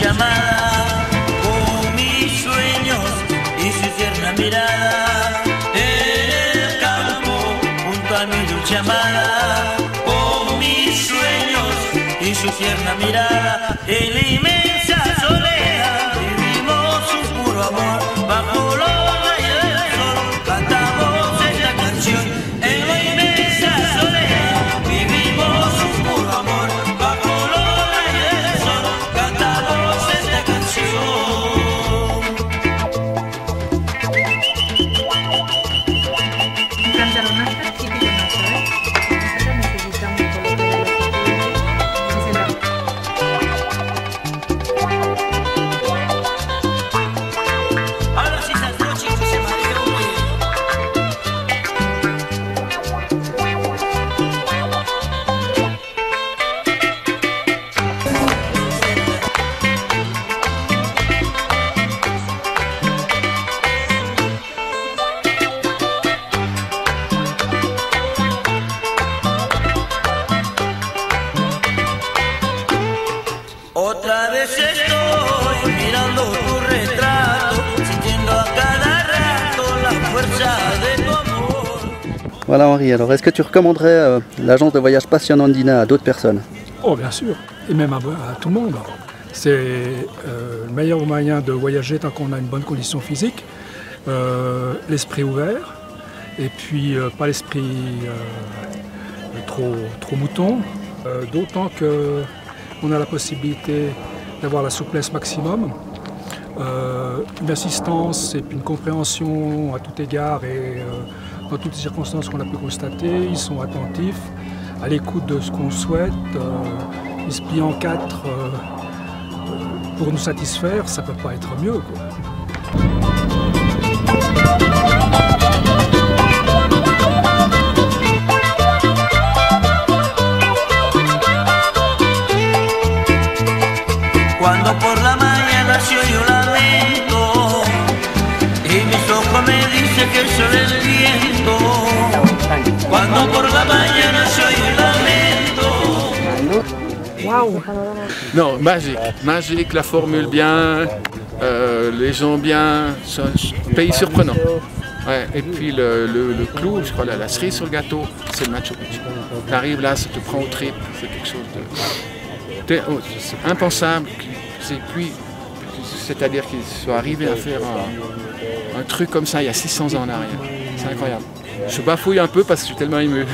llamada, con mis sueños y su tierna mirada. En el campo, junto a mi dulce amada, con mis sueños y su tierna mirada. En la que vem Otra vez estoy mirando tu retrato, sintiendo a cada rato la fuerza de tu amor. Voilà Henri, alors est-ce que tu recommanderais euh, l'agence de voyage Passion Andina à d'autres personnes? Oh, bien sûr, et même à, à tout le monde. C'est euh, le meilleur moyen de voyager tant qu'on a une bonne condition physique, euh, l'esprit ouvert, et puis euh, pas l'esprit euh, trop, trop mouton, euh, d'autant que on a la possibilité d'avoir la souplesse maximum, euh, une assistance et une compréhension à tout égard et euh, dans toutes les circonstances qu'on a pu constater. Ils sont attentifs, à l'écoute de ce qu'on souhaite. euh, ils se plient en quatre pour nous satisfaire. Ça ne peut pas être mieux. Cuando por la mañana se oye un lamento y mis ojos me dicen que es solo el viento. Cuando por la mañana se oye un lamento. Non, magique, magique, la formule bien, euh, les gens bien, pays surprenant. Ouais, et puis le, le- le clou, je crois, la, la cerise sur le gâteau, c'est le Machu Picchu. Tu arrives là, ça te prend au trip, c'est quelque chose de. oh, c'est impensable. C'est puis, c'est-à-dire qu'ils soient arrivés à faire un, un truc comme ça il y a 600 ans en arrière. C'est incroyable. Je bafouille un peu parce que je suis tellement ému.